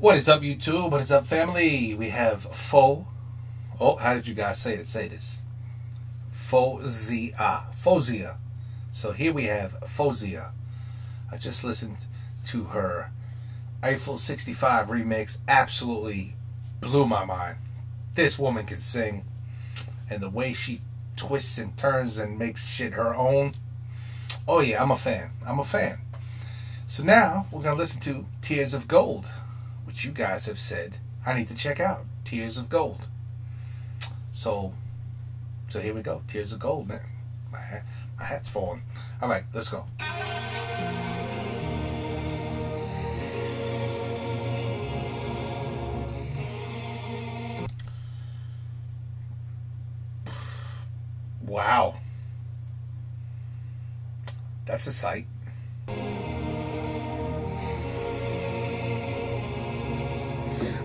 What is up, YouTube? What is up, family? We have Fo. Oh, how did you guys say it? Say this. Faouzia. Faouzia. So here we have Faouzia. I just listened to her Eiffel 65 remix. Absolutely blew my mind. This woman can sing. And the way she twists and turns and makes shit her own. Oh, yeah, I'm a fan. I'm a fan. So now we're going to listen to Tears of Gold which you guys have said I need to check out. Tears of Gold. So, so here we go. Tears of Gold, man. My hat, my hat's falling. All right, let's go. Wow. That's a sight.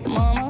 Mama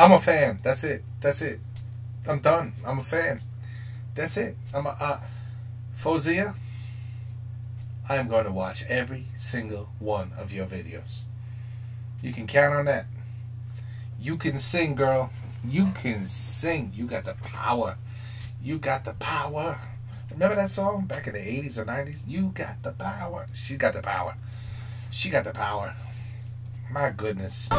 I'm a fan. That's it. That's it. I'm done. I'm a fan. That's it. I'm a uh, Faouzia. I am going to watch every single one of your videos. You can count on that. You can sing, girl. You can sing. You got the power. You got the power. Remember that song back in the 80s or 90s? You got the power. She got the power. She got the power. My goodness.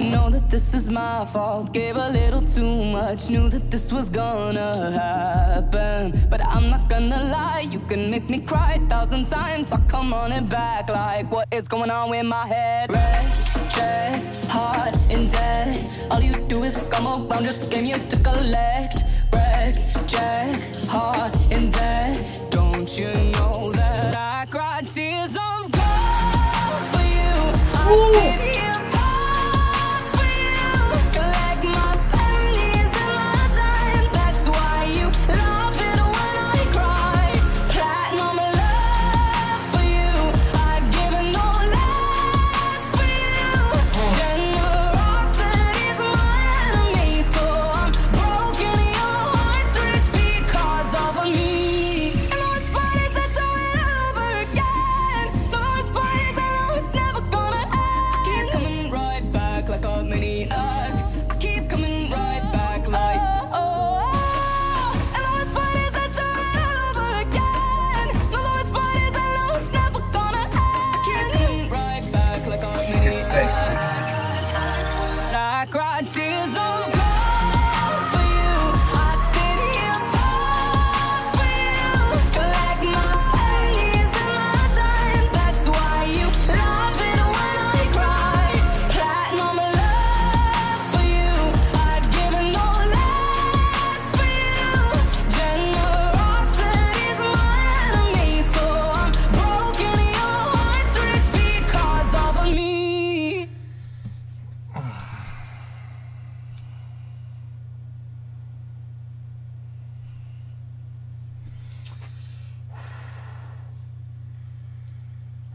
Know that this is my fault. Gave a little too much. Knew that this was gonna happen. But I'm not gonna lie. You can make me cry a thousand times. I'll come on it back like what is going on with my head. Red, check, hard and dead. All you do is come around, just game you to collect. Wreck, check, hard and dead. Don't you know that I cried tears of gold for you? A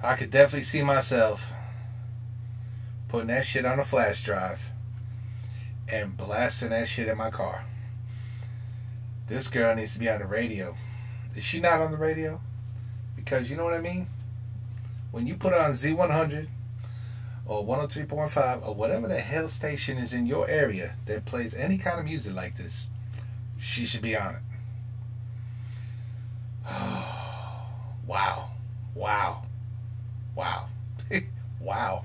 I could definitely see myself putting that shit on a flash drive and blasting that shit in my car. This girl needs to be on the radio. Is she not on the radio? Because you know what I mean? When you put on Z100 or 103.5 or whatever the hell station is in your area that plays any kind of music like this, she should be on it. wow. Wow. Wow. Wow.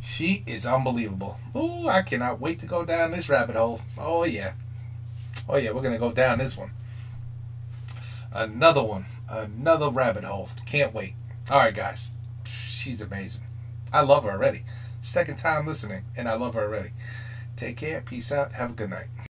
She is unbelievable. Ooh, I cannot wait to go down this rabbit hole. Oh, yeah. Oh, yeah, we're going to go down this one. Another one. Another rabbit hole. Can't wait. All right, guys. She's amazing. I love her already. Second time listening, and I love her already. Take care. Peace out. Have a good night.